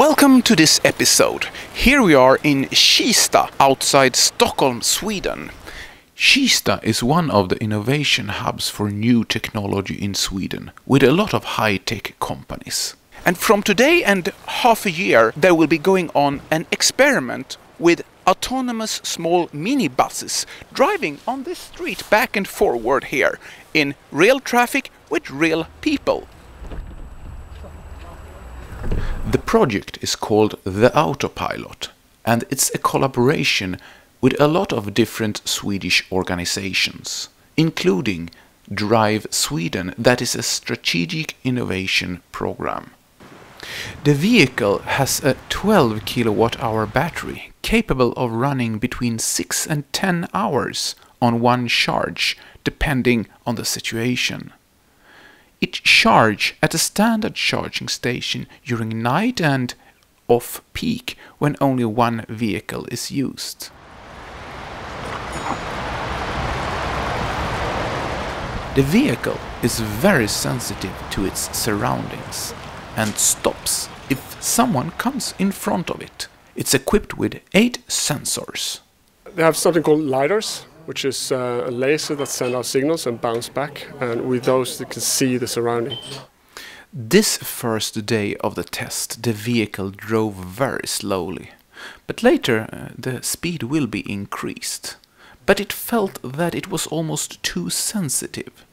Welcome to this episode. Here we are in Kista, outside Stockholm, Sweden. Kista is one of the innovation hubs for new technology in Sweden, with a lot of high-tech companies. And from today and half a year, there will be going on an experiment with autonomous small minibuses driving on this street back and forward here in real traffic with real people. The project is called the Autopilot and it's a collaboration with a lot of different Swedish organizations, including Drive Sweden that is a strategic innovation program. The vehicle has a 12 kilowatt hour battery capable of running between 6 and 10 hours on one charge depending on the situation. It charge at a standard charging station during night and off-peak when only one vehicle is used. The vehicle is very sensitive to its surroundings and stops if someone comes in front of it. It's equipped with eight sensors. They have something called LiDARs, which is uh, a laser that sends out signals and bounce back, and with those they can see the surrounding. This first day of the test, the vehicle drove very slowly, but later uh, the speed will be increased. But it felt that it was almost too sensitive.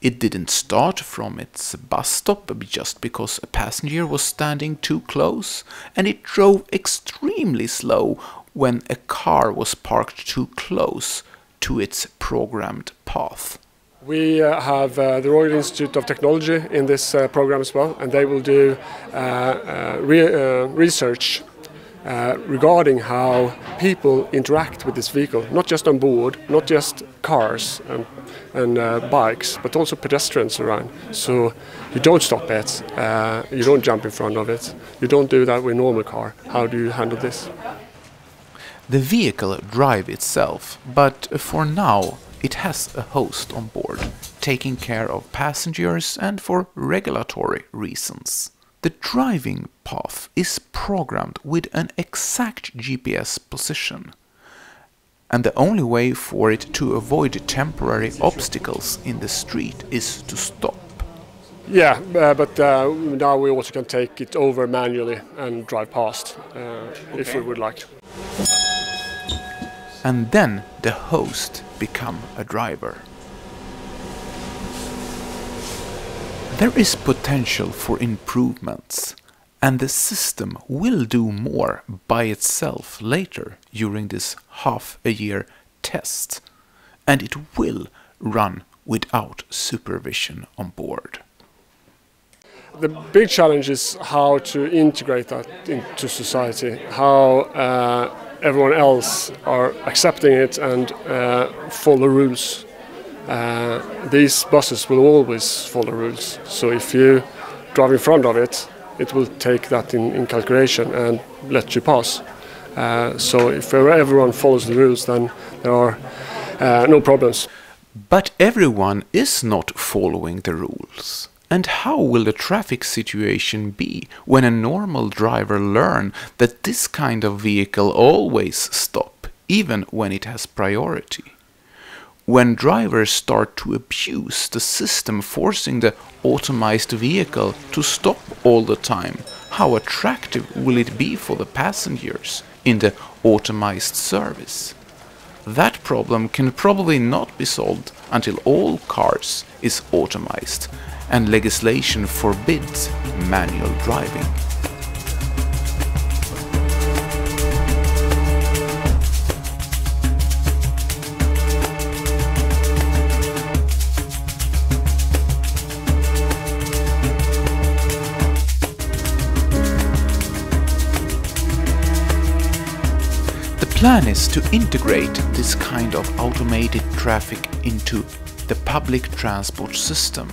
It didn't start from its bus stop just because a passenger was standing too close, and it drove extremely slow when a car was parked too close to its programmed path. We uh, have uh, the Royal Institute of Technology in this uh, program as well, and they will do uh, uh, re uh, research regarding how people interact with this vehicle, not just on board, not just cars and, and bikes, but also pedestrians around. So you don't stop it, you don't jump in front of it, you don't do that with a normal car. How do you handle this? The vehicle drive itself, but for now it has a host on board, taking care of passengers and for regulatory reasons. The driving path is programmed with an exact GPS position. And the only way for it to avoid temporary obstacles in the street is to stop. Yeah, uh, but uh, now we also can take it over manually and drive past uh, okay. if we would like and then the host become a driver. There is potential for improvements and the system will do more by itself later during this half a year test and it will run without supervision on board. The big challenge is how to integrate that into society, how uh, everyone else are accepting it and uh, follow rules. Uh, these buses will always follow rules. So if you drive in front of it, it will take that in, in calculation and let you pass. Uh, so if everyone follows the rules, then there are uh, no problems. But everyone is not following the rules. And how will the traffic situation be when a normal driver learn that this kind of vehicle always stop, even when it has priority? When drivers start to abuse the system forcing the automized vehicle to stop all the time, how attractive will it be for the passengers in the automized service? That problem can probably not be solved until all cars is automized and legislation forbids manual driving. The plan is to integrate this kind of automated traffic into the public transport system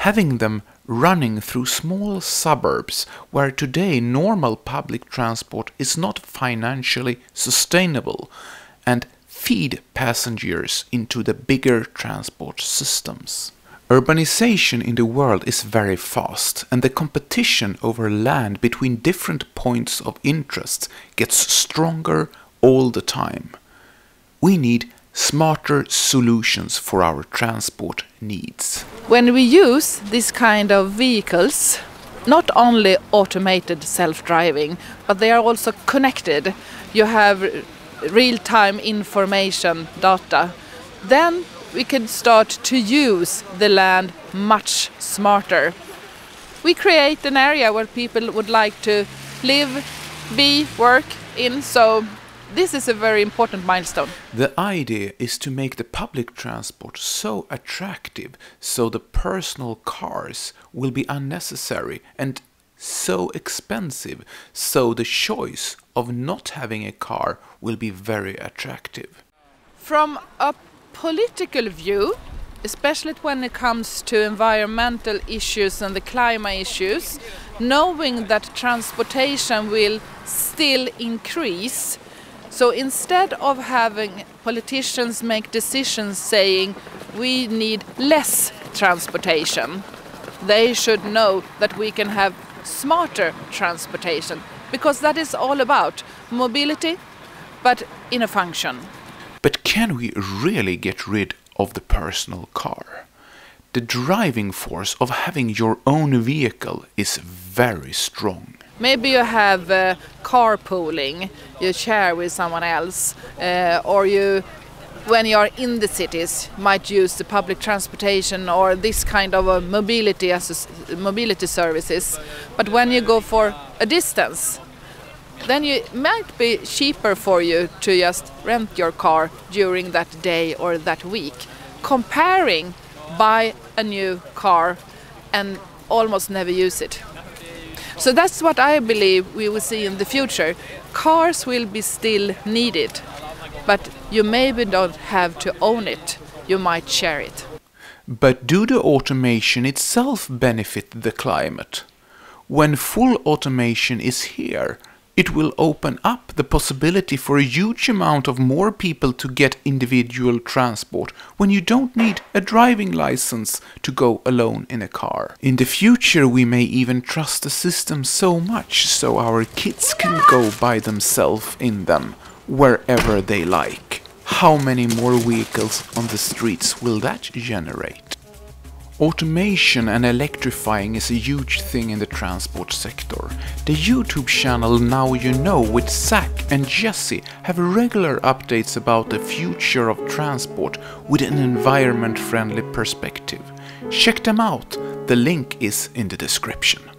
having them running through small suburbs where today normal public transport is not financially sustainable and feed passengers into the bigger transport systems. Urbanization in the world is very fast, and the competition over land between different points of interest gets stronger all the time. We need smarter solutions for our transport needs. When we use this kind of vehicles, not only automated self-driving, but they are also connected. You have real-time information data. Then we can start to use the land much smarter. We create an area where people would like to live, be, work in, so this is a very important milestone. The idea is to make the public transport so attractive so the personal cars will be unnecessary and so expensive so the choice of not having a car will be very attractive. From a political view, especially when it comes to environmental issues and the climate issues, knowing that transportation will still increase. So instead of having politicians make decisions saying we need less transportation, they should know that we can have smarter transportation because that is all about mobility but in a function. But can we really get rid of the personal car? The driving force of having your own vehicle is very strong. Maybe you have uh, carpooling, you share with someone else, uh, or you, when you are in the cities, might use the public transportation or this kind of mobility mobility services. But when you go for a distance, then it might be cheaper for you to just rent your car during that day or that week, comparing buy a new car and almost never use it. So that's what I believe we will see in the future. Cars will be still needed, but you maybe don't have to own it. You might share it. But do the automation itself benefit the climate? When full automation is here, it will open up the possibility for a huge amount of more people to get individual transport when you don't need a driving license to go alone in a car. In the future we may even trust the system so much so our kids can go by themselves in them wherever they like. How many more vehicles on the streets will that generate? Automation and electrifying is a huge thing in the transport sector. The YouTube channel Now You Know with Zach and Jesse have regular updates about the future of transport with an environment-friendly perspective. Check them out, the link is in the description.